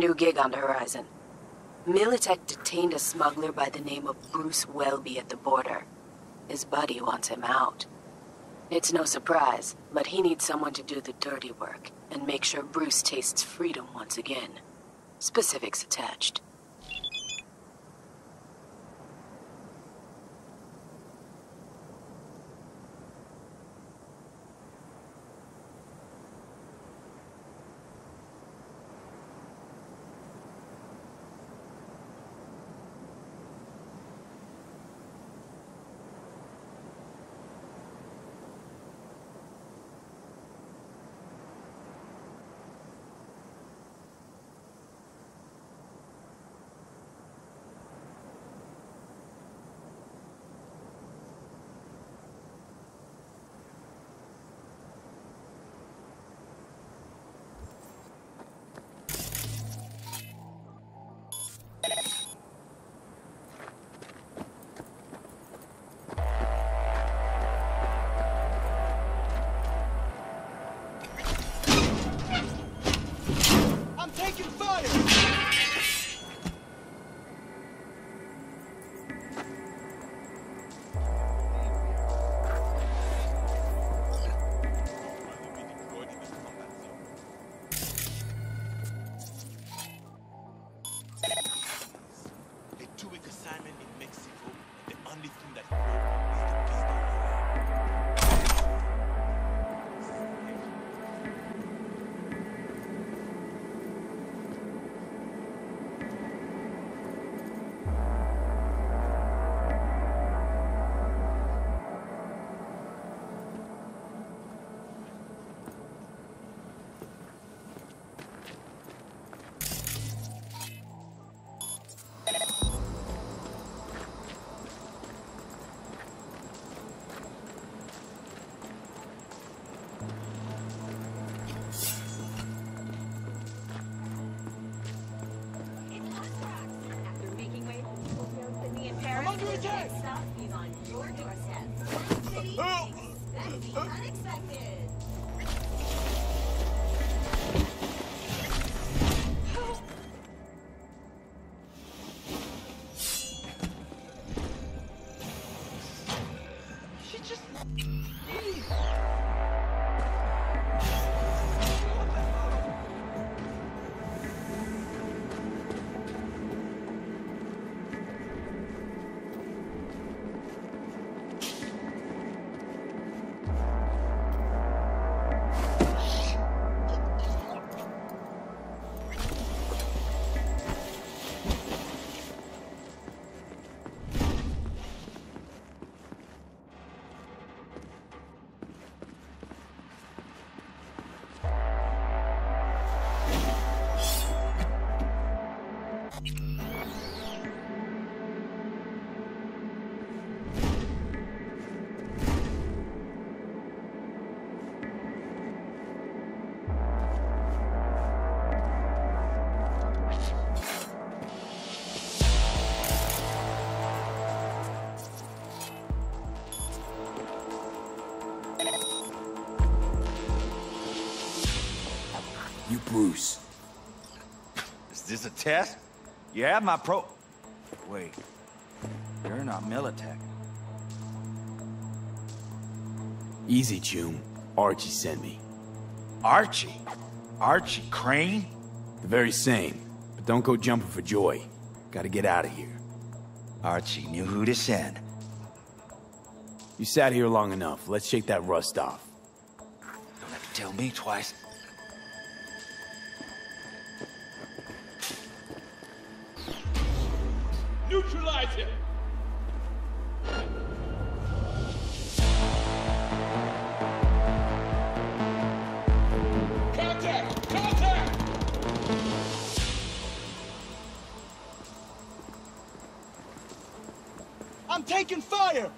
New gig on the horizon. Militech detained a smuggler by the name of Bruce Welby at the border. His buddy wants him out. It's no surprise, but he needs someone to do the dirty work and make sure Bruce tastes freedom once again. Specifics attached. You Bruce. Is this a test? You have my pro... Wait. You're not Militech. Easy, choom. Archie sent me. Archie? Archie Crane? The very same. But don't go jumping for joy. Gotta get out of here. Archie knew who to send. You sat here long enough. Let's shake that rust off. Don't have to tell me twice. Neutralize him! Contact! Contact! I'm taking fire!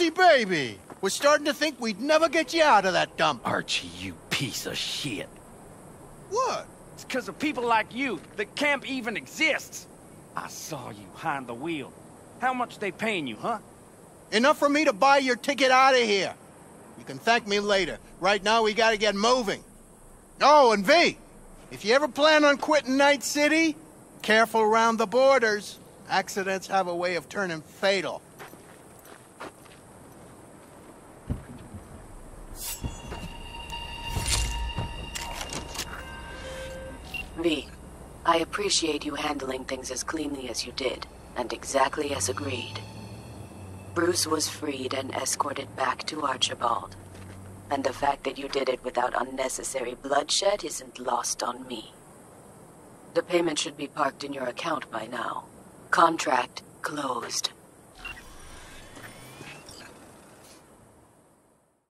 Brucey baby! We're starting to think we'd never get you out of that dump. Archie, you piece of shit. What? It's because of people like you that camp even exists. I saw you behind the wheel. How much they paying you, huh? Enough for me to buy your ticket out of here. You can thank me later. Right now, we gotta get moving. Oh, and V, if you ever plan on quitting Night City, careful around the borders. Accidents have a way of turning fatal. V, I appreciate you handling things as cleanly as you did, and exactly as agreed. Bruce was freed and escorted back to Archibald. And the fact that you did it without unnecessary bloodshed isn't lost on me. The payment should be parked in your account by now. Contract closed.